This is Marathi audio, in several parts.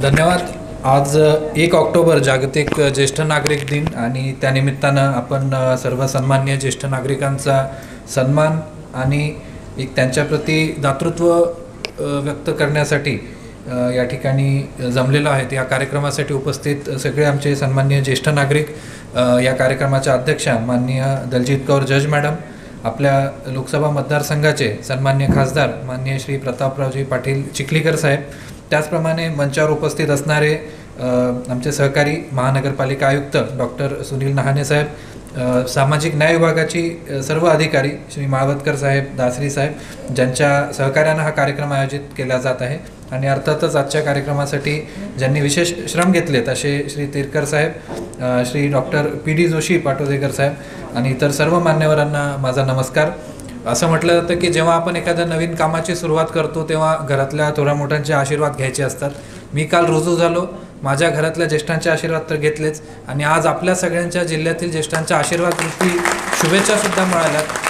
धन्यवाद. आज एक ऑक्टोबर जागतिक ज्येष्ठ नागरिक दिन आणि त्यानिमित्तानं आपण सर्व सन्मान्य ज्येष्ठ नागरिकांचा सन्मान आणि एक त्यांच्याप्रती दातृत्व व्यक्त करण्यासाठी या ठिकाणी जमलेलो आहेत. या कार्यक्रमासाठी उपस्थित सगळे आमचे सन्मान्य ज्येष्ठ नागरिक या कार्यक्रमाच्या अध्यक्षा माननीय दलजीत कौर जज मॅडम आपल्या लोकसभा मतदारसंघाचे सन्मान्य खासदार माननीय श्री प्रतापरावजी पाटील चिखलीकर साहेब त्याचप्रमाणे मंचावर उपस्थित असणारे आमचे सहकारी महानगरपालिका आयुक्त डॉक्टर सुनील नहाने साहेब सामाजिक न्याय विभागाची सर्व अधिकारी श्री माळवतकर साहेब दासरी साहेब ज्यांच्या सहकार्यानं हा कार्यक्रम आयोजित केला जात आहे. आणि अर्थातच आजच्या कार्यक्रमासाठी ज्यांनी विशेष श्रम घेतलेत असे श्री तिरकर साहेब Shri doctor P D Joshi Patodekar साहेब आणि इतर सर्व मान्यवरांना माझा नमस्कार. असं म्हटलं जातं की जेव्हा आपण एखाद्या नवीन कामाची सुरुवात करतो तेव्हा घरातल्या थोड्या मोठ्यांचे आशीर्वाद घ्यायचे असतात. मी काल रुजू झालो. माझ्या घरातल्या ज्येष्ठांचे आशीर्वाद तर घेतलेच. आणि आज आपल्या सगळ्यांच्या जिल्ह्यातील ज्येष्ठांच्या आशीर्वाद रूपी शुभेच्छासुद्धा मिळाल्यात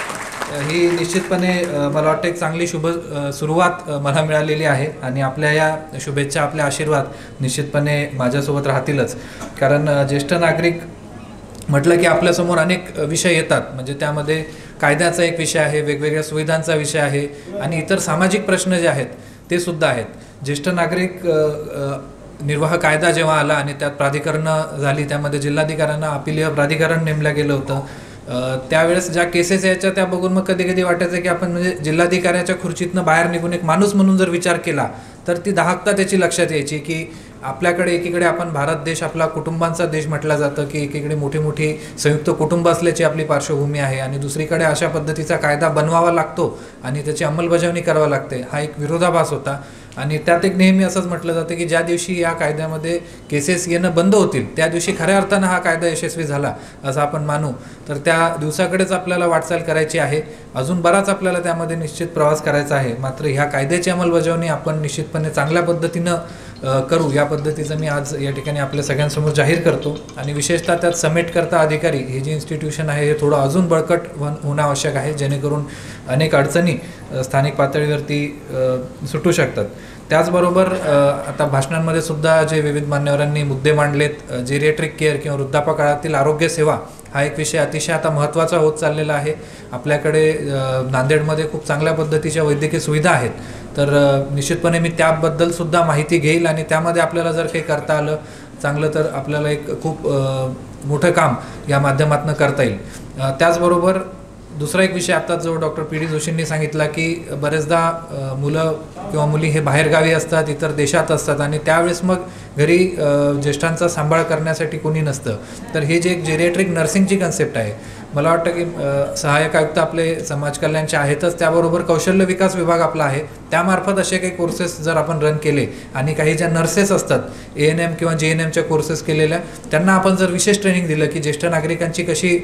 ही निश्चितपणे मला वाटतं एक चांगली शुभ सुरुवात मला मिळालेली आहे. आणि आपल्या या शुभेच्छा आपले आशीर्वाद निश्चितपणे माझ्यासोबत राहतीलच. कारण ज्येष्ठ नागरिक म्हटलं की आपल्यासमोर अनेक विषय येतात. म्हणजे त्यामध्ये कायद्याचा एक विषय आहे वेगवेगळ्या सुविधांचा विषय आहे आणि इतर सामाजिक प्रश्न जे आहेत ते सुद्धा आहेत. ज्येष्ठ नागरिक निर्वाह कायदा जेव्हा आला आणि त्यात प्राधिकरणं झाली त्यामध्ये जिल्हाधिकाऱ्यांना अपिलीय प्राधिकरण नेमलं गेलं होतं त्यावेळेस ज्या केसेस यायच्या त्या बघून मग कधी कधी वाटायचं की आपण म्हणजे जिल्हाधिकाऱ्याच्या खुर्चीतनं बाहेर निघून एक माणूस म्हणून जर विचार केला तर ती दाहकता त्याची लक्षात यायची की आपल्याकडे एकीकडे आपण भारत देश आपला कुटुंबांचा देश म्हटला जातं की एकीकडे मोठी मोठी संयुक्त कुटुंब असल्याची आपली पार्श्वभूमी आहे आणि दुसरीकडे अशा पद्धतीचा कायदा बनवावा लागतो आणि त्याची अंमलबजावणी करावी लागते. हा एक विरोधाभास होता आणि त्यात एक नेहमी असंच म्हटलं जातं की ज्या दिवशी या कायद्यामध्ये केसेस येणं बंद होतील त्या दिवशी खऱ्या अर्थानं हा कायदा यशस्वी झाला असं आपण मानू. तर त्या दिवसाकडेच आपल्याला वाटचाल करायची आहे. अजून बराच आपल्याला त्यामध्ये निश्चित प्रवास करायचा आहे. मात्र ह्या कायद्याची अंमलबजावणी आपण निश्चितपणे चांगल्या पद्धतीनं करू. या पद्धतीचं मी आज या ठिकाणी आपल्या सगळ्यांसमोर जाहीर करतो. आणि विशेषतः त्यात समेट करता अधिकारी हे जे इन्स्टिट्यूशन आहे हे थोडं अजून बळकट होणं आवश्यक आहे जेणेकरून अनेक अडचणी स्थानिक पातळीवरती सुटू शकतात. त्याचबरोबर आता भाषणांमध्ये सुद्धा जे विविध मान्यवरांनी मुद्दे मांडलेत जेरिएट्रिक केअर किंवा वृद्धापकाळातील आरोग्य सेवा हा एक विषय अतिशय आता महत्त्वाचा होत चाललेला आहे. आपल्याकडे नांदेडमध्ये खूप चांगल्या पद्धतीच्या वैद्यकीय सुविधा आहेत. तर निश्चितपणे मी त्याबद्दल सुद्धा माहिती घेईल आणि त्यामध्ये आपल्याला जर काही करता आलं चांगलं तर आपल्याला एक खूप मोठं काम या माध्यमातून करता येईल. त्याचबरोबर दुसरा एक विषय आता जो डॉक्टर पी डी जोशींनी सांगितला की बरेचदा मुलं किंवा मुली हे बाहेरगावी असतात इतर देशात असतात आणि त्यावेळेस मग घरी ज्येष्ठांचा सांभाळ करण्यासाठी कोणी नसतं. तर हे जे एक जेरिएट्रिक नर्सिंगची कन्सेप्ट आहे मला वाटतं की सहाय्यक आयुक्त आपले समाज कल्याणचे आहेतच त्याबरोबर कौशल्य विकास विभाग आपला आहे. त्यामार्फत असे काही कोर्सेस जर आपण रन केले आणि काही ज्या नर्सेस असतात ए एन एम किंवा जे एन एमच्या कोर्सेस केलेल्या त्यांना आपण जर विशेष ट्रेनिंग दिलं की ज्येष्ठ नागरिकांची कशी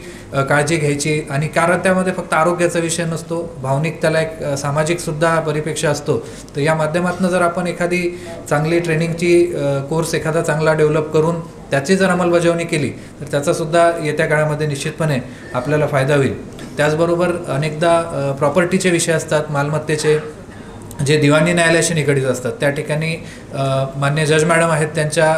काळजी घ्यायची आणि कारण त्यामध्ये फक्त आरोग्याचा विषय नसतो भावनिक त्याला एक सामाजिकसुद्धा सामाजिक सुद्धा परिपेक्षा असतो तर या माध्यमातून जर आपण एखादी चांगली ट्रेनिंगची कोर्स एखादा चांगला डेव्हलप करून त्याची जर अंमलबजावणी केली तर त्याचासुद्धा येत्या काळामध्ये निश्चितपणे आपल्याला फायदा होईल. त्याचबरोबर अनेकदा प्रॉपर्टीचे विषय असतात मालमत्तेचे जे दिवाणी न्यायालयाशी निगडीत असतात त्या ठिकाणी मान्य जज मॅडम आहेत त्यांच्या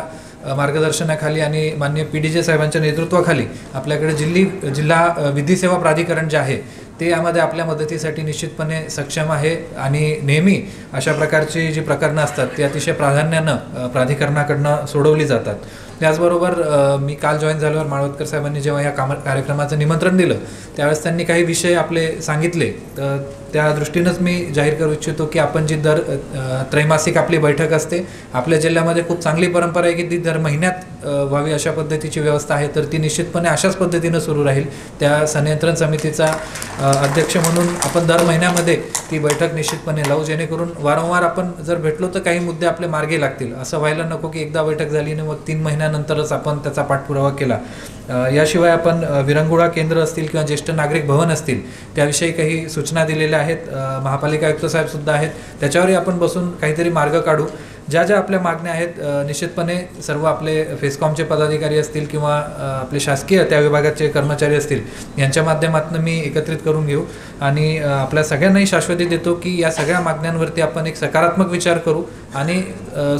मार्गदर्शनाखाली आणि मान्य पी डी जे साहेबांच्या नेतृत्वाखाली आपल्याकडे जिल्ही जिल्हा विधी सेवा प्राधिकरण जे आहे ते यामध्ये आपल्या मदतीसाठी निश्चितपणे सक्षम आहे आणि नेहमी अशा प्रकारची जी प्रकरणं असतात ती अतिशय प्राधान्यानं प्राधिकरणाकडनं सोडवली जातात. त्याचबरोबर मी काल जॉईन झाल्यावर माळवतकर साहेबांनी जेव्हा या काम कार्यक्रमाचं निमंत्रण दिलं त्यावेळेस त्यांनी काही विषय आपले सांगितले. तर त्या दृष्टीनंच मी जाहीर करू इच्छितो की आपण जी दर त्रैमासिक आपली बैठक असते आपल्या जिल्ह्यामध्ये खूप चांगली परंपरा आहे की ती दर महिन्यात व्हावी अशा पद्धतीची व्यवस्था आहे तर ती निश्चितपणे अशाच पद्धतीनं सुरू राहील. त्या संनियंत्रण समितीचा अध्यक्ष म्हणून आपण दर महिन्यामध्ये ती बैठक निश्चितपणे लावू जेणेकरून वारंवार आपण जर भेटलो तर काही मुद्दे आपले मार्गे लागतील. असं व्हायला नको की एकदा बैठक झाली आणि मग तीन महिन्यानंतरच आपण त्याचा पाठपुरावा केला. याशिवाय आपण विरंगुळा केंद्र असतील किंवा ज्येष्ठ नागरिक भवन असतील त्याविषयी काही सूचना दिलेल्या आहेत. महापालिका आयुक्त साहेब सुद्धा आहेत. त्याच्यावरही आपण बसून काहीतरी मार्ग काढू. ज्या ज्या आपल्या मागण्या आहेत निश्चितपणे सर्व आपले फेसकॉमचे पदाधिकारी असतील किंवा आपले शासकीय त्या विभागाचे कर्मचारी असतील यांच्या माध्यमातून मी एकत्रित करून घेऊ. आणि आपल्या सगळ्यांनाही शाश्वती देतो की या सगळ्या मागण्यांवरती आपण एक सकारात्मक विचार करू. आणि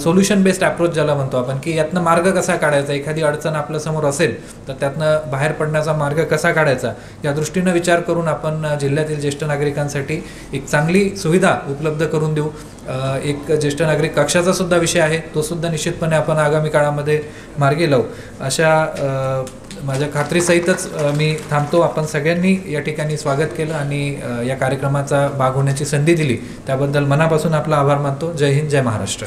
सोल्युशन बेस्ड अप्रोच ज्याला म्हणतो आपण की यातनं मार्ग कसा काढायचा? एखादी अडचण आपल्यासमोर असेल तर त्यातनं बाहेर पडण्याचा मार्ग कसा काढायचा? या दृष्टीनं विचार करून आपण जिल्ह्यातील ज्येष्ठ नागरिकांसाठी एक चांगली सुविधा उपलब्ध करून देऊ. एक ज्येष्ठ नागरिक कक्षाचा सुद्धा विषय आहे तो सुद्धा निश्चितपणे आपण आगामी काळामध्ये मार्गी लावू. अशा माझ्या खात्रीसहितच मी थांबतो. आपण सगळ्यांनी या ठिकाणी स्वागत केलं आणि या कार्यक्रमाचा भाग होण्याची संधी दिली. त्याबद्दल मनापासून आपला आभार मानतो. जय हिंद जय महाराष्ट्र.